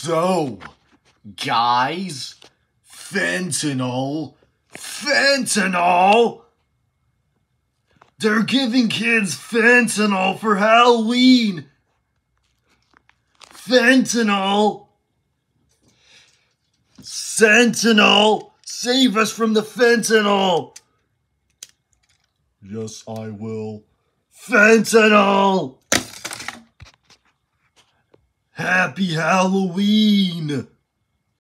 So, guys, fentanyl, fentanyl. They're giving kids fentanyl for Halloween. Fentanyl. Sentinel, save us from the fentanyl. Yes, I will. Fentanyl. Happy Halloween.